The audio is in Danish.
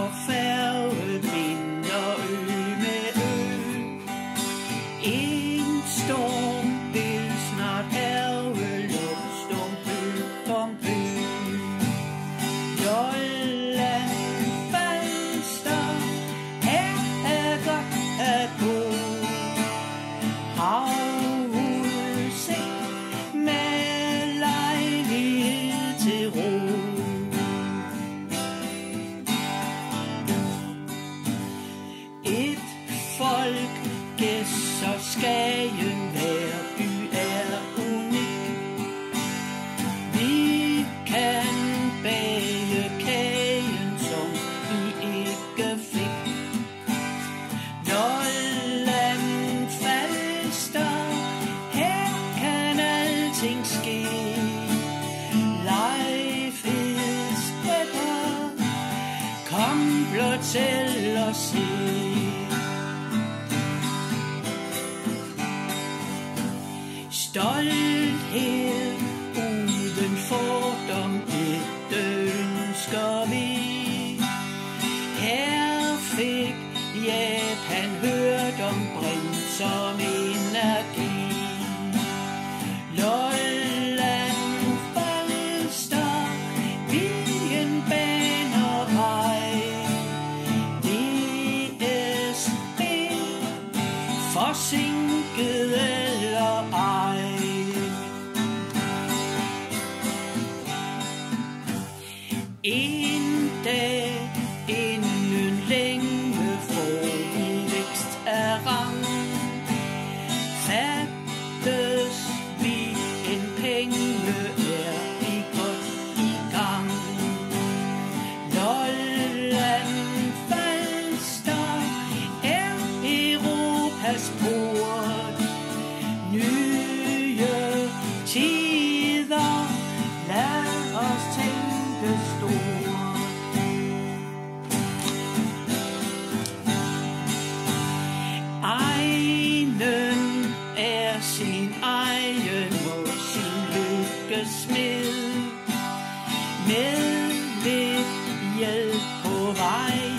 på færgen mindre ø med ø. En stor folke, så Skagen hver by er unik. Vi kan bage kagen, som vi ikke fik. Lolland Falster, her kan alting ske. Life is better, kom blot til og se. Stolthed uden fordom, det ønsker vi. Her fik Japan hørt om brint som energi. Lolland En dag inden længe får vi vækst af rang. Fattes vi en penge er smed med lidt hjælp på vej.